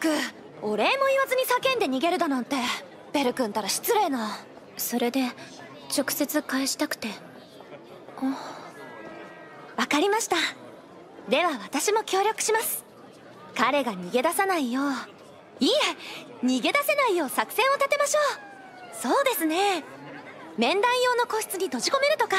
くお礼も言わずに叫んで逃げるだなんて。ベル君たら失礼な。それで直接返したくて。わかりました。では私も協力します。彼が逃げ出さないよう。いいえ逃げ出せないよう作戦を立てましょう。そうですね。面談用の個室に閉じ込めるとか。